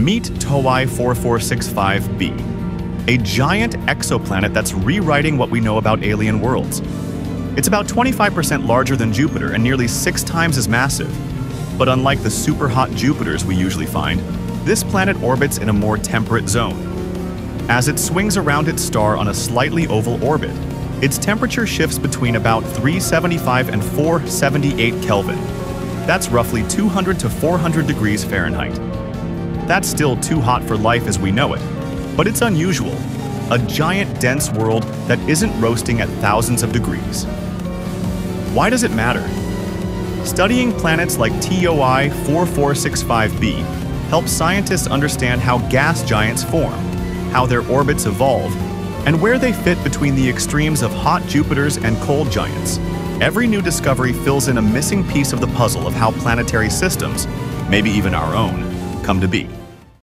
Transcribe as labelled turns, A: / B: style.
A: Meet TOI 4465b, a giant exoplanet that's rewriting what we know about alien worlds. It's about 25% larger than Jupiter and nearly six times as massive. But unlike the super hot Jupiters we usually find, this planet orbits in a more temperate zone. As it swings around its star on a slightly oval orbit, its temperature shifts between about 375 and 478 Kelvin. That's roughly 200 to 400 degrees Fahrenheit. That's still too hot for life as we know it, but it's unusual. A giant dense world that isn't roasting at thousands of degrees. Why does it matter? Studying planets like TOI 4465b helps scientists understand how gas giants form, how their orbits evolve, and where they fit between the extremes of hot Jupiters and cold giants. Every new discovery fills in a missing piece of the puzzle of how planetary systems, maybe even our own, come to be.